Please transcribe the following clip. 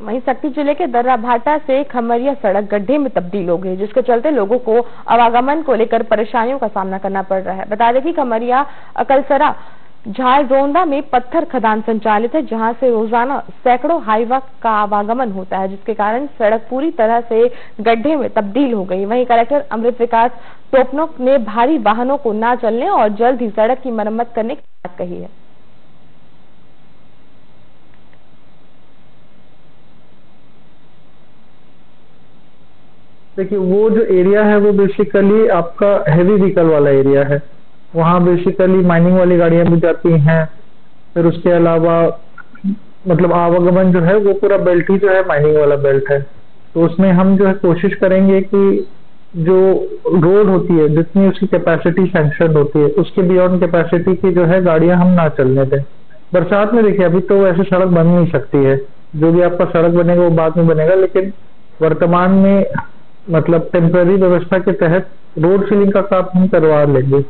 वहीं शक्ति ज़िले के दर्रा भाटा से खमरिया सड़क गड्ढे में तब्दील हो गई, जिसके चलते लोगों को आवागमन को लेकर परेशानियों का सामना करना पड़ रहा है। बता दें कि खमरिया, अकलसरा झारडोंदा में पत्थर खदान संचालित है, जहाँ से रोज़ाना सैकड़ों हाईवा का आवागमन होता है, जिसके कारण सड़क पूरी तरह से गड्ढे में तब्दील हो गई। वहीं कलेक्टर अमृत विकास टोपनोक ने भारी वाहनों को न चलने और जल्द ही सड़क की मरम्मत करने की बात कही है। देखिए, वो जो एरिया है, वो बेसिकली आपका हैवी व्हीकल वाला एरिया है। वहाँ बेसिकली माइनिंग वाली गाड़ियाँ भी जाती हैं। फिर उसके अलावा मतलब आवागमन जो है, वो पूरा बेल्ट ही जो है माइनिंग वाला बेल्ट है। तो उसमें हम जो है, कोशिश करेंगे कि जो रोड होती है, जितनी उसकी कैपेसिटी सैंक्शन होती है, उसके बियॉन्ड कैपेसिटी की जो है गाड़ियाँ हम ना चलने दें। बरसात में देखिए, अभी तो वैसे सड़क बन नहीं सकती है। जो भी आपका सड़क बनेगा, वो बाद में बनेगा, लेकिन वर्तमान में मतलब टेम्पररी व्यवस्था के तहत रोड फिलिंग का काम हम करवा लेंगे।